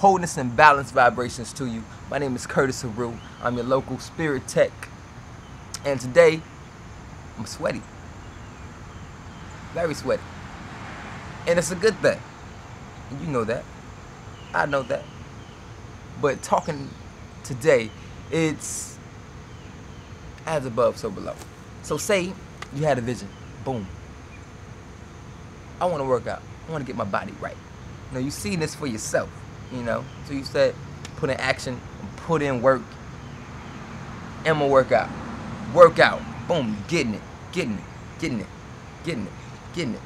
wholeness and balance vibrations to you. My name is Curtis Heru. I'm your local Spiritech. And today, I'm sweaty. Very sweaty. And it's a good thing. You know that. I know that. But talking today, it's as above, so below. So say you had a vision. Boom. I want to work out. I want to get my body right. Know, you see this for yourself, you know. So you said put in action, put in work, and my workout. Workout. Boom, getting it, getting it, getting it, getting it, getting it,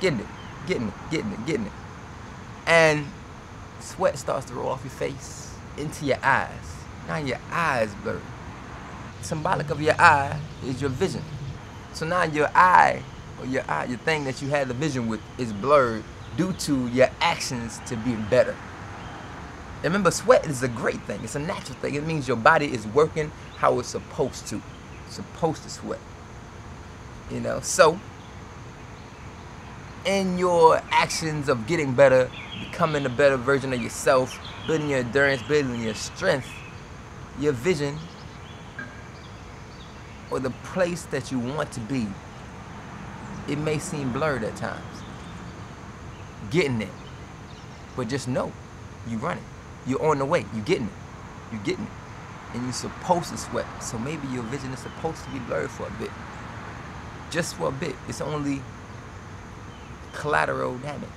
getting it, getting it, getting it, getting it. And sweat starts to roll off your face into your eyes. Now your eyes blurry. Symbolic of your eye is your vision. So now your eye or your eye, your thing that you had the vision with is blurred due to your actions to be better. Remember, sweat is a great thing. It's a natural thing. It means your body is working how it's supposed to. It's supposed to sweat. You know, so in your actions of getting better, becoming a better version of yourself, building your endurance, building your strength, your vision, or the place that you want to be, it may seem blurred at times. Getting it. But just know, you running. You're on the way. You're getting it. You're getting it. And you're supposed to sweat. So maybe your vision is supposed to be blurred for a bit. Just for a bit. It's only collateral damage.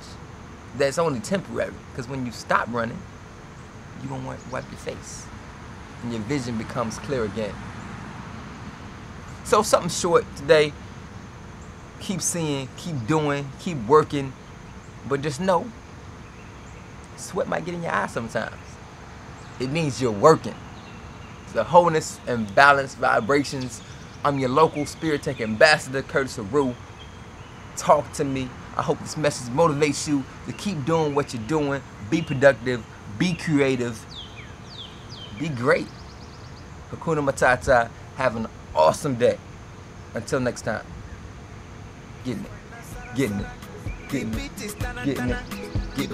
That's only temporary. Because when you stop running, you're going to wipe your face. And your vision becomes clear again. So something short today. Keep seeing, keep doing, keep working. But just know, sweat might get in your eye sometimes. It means you're working. The wholeness and balance vibrations. I'm your local Spiritech ambassador, Curtis Heru. Talk to me. I hope this message motivates you to keep doing what you're doing. Be productive. Be creative. Be great. Hakuna Matata. Have an awesome day. Until next time. Getting it. Getting it. Get me.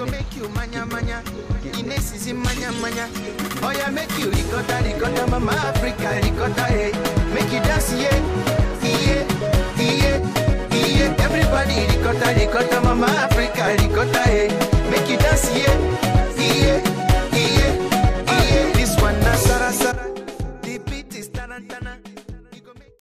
Make you manya manya. Is manya manya. Oh yeah, make you mama Africa. Eh. Make dance yeah. Yeah. Yeah. Yeah. Everybody ricotta ricotta mama Africa ricotta.